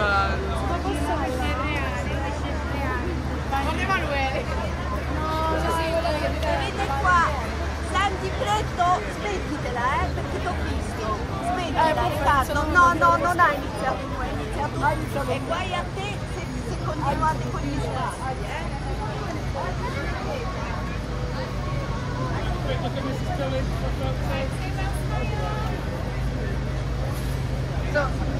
bello. Ma posso Con Emanuele. No, Venite qua. Senti Freddo, smettitela, eh, perché t'ho visto. Smettila, Riccardo. No, no, non hai iniziato tu, hai iniziato tu. E guai a te se, se continuate con gli sbagli, eh. So,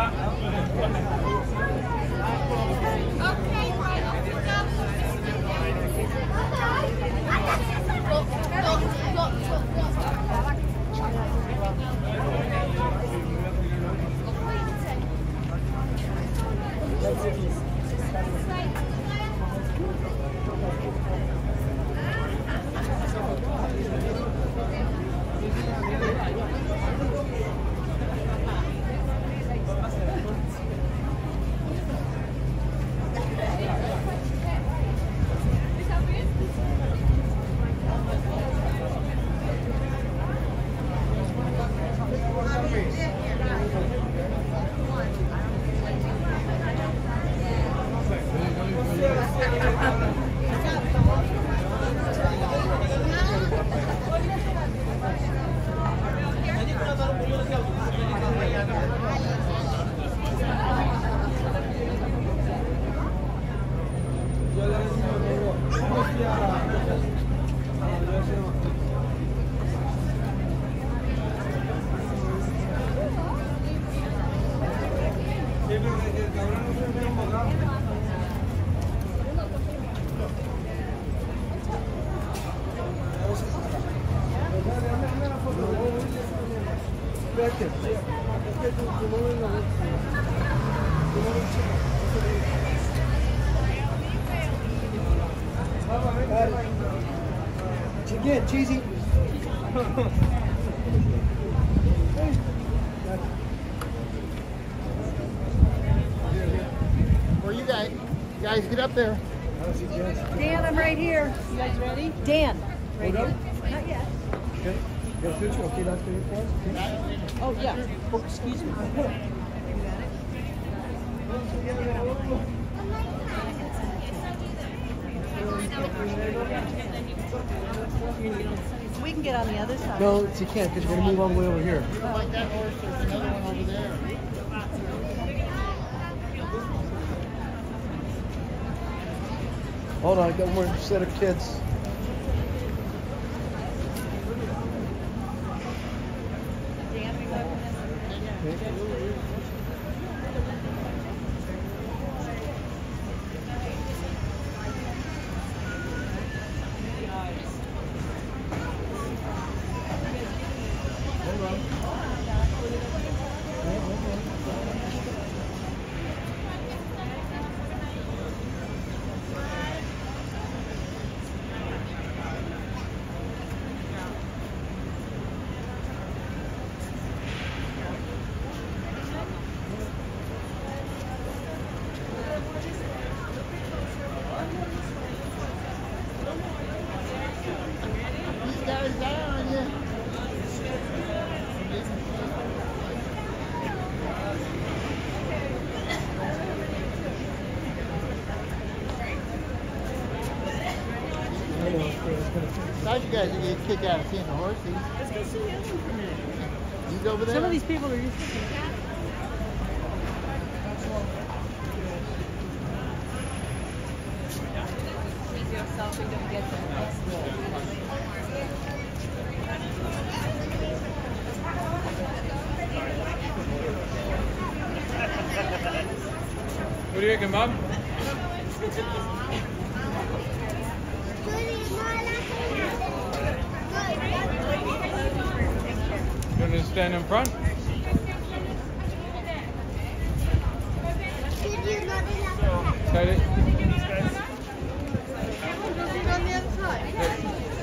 sagen, auch noch Again, cheesy. Up there. Dan, I'm right here. You guys ready? Dan, right here. Not yet. Okay. Got a picture? Okay, that's good for us. Okay. Oh, yeah. Oh, excuse me. We can get on the other side. No, you can't because we're going to move all the way over here. Like that horse, there's another one over there. Hold on, I got one more set of kids. Thought you guys would get a kick out of seeing the horses. Let's go see him. He's over there. Some of these people are used to What do you reckon, Mum? You want to stand in front?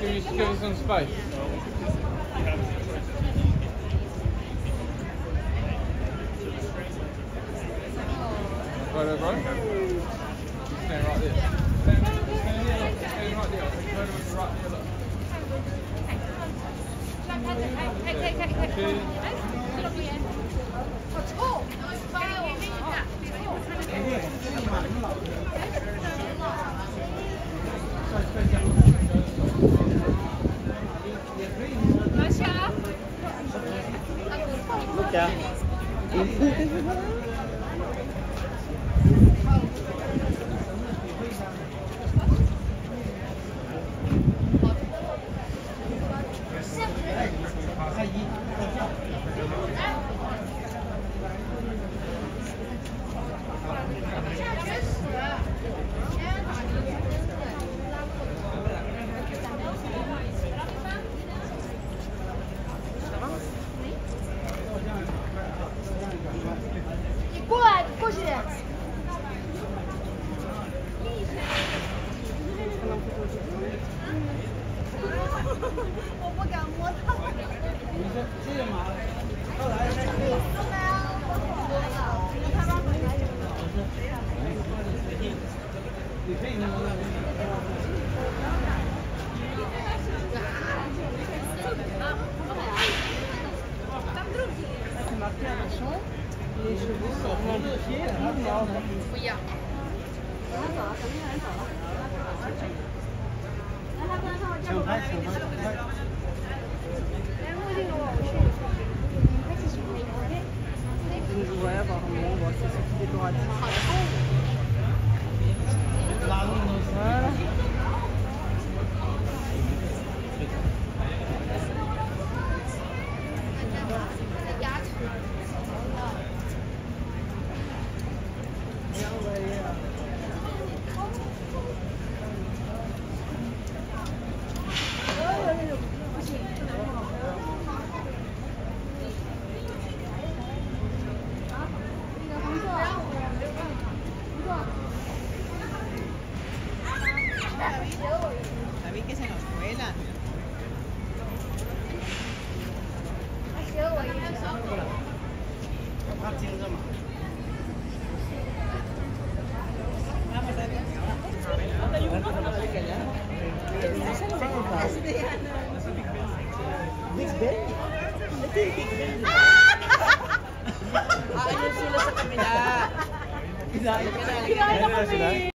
Give, me, give us some space. Ça y est. 是。我不敢摸它。没事，谢谢妈。再来一个。没有。我错了。来。不一样。走了走了，咱们俩走了。来，他我个，我来给。